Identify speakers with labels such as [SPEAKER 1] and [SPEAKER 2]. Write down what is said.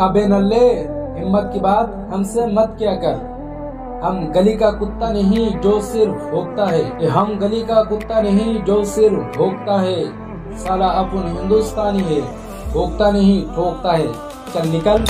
[SPEAKER 1] अबे नल्ले हिम्मत की बात हमसे मत क्या कर। हम गली का कुत्ता नहीं जो सिर्फ़ भोगता है। हम गली का कुत्ता नहीं जो सिर्फ़ भोगता है। साला अपन हिंदुस्तानी है भोगता नहीं, ठोकता है। चल निकल।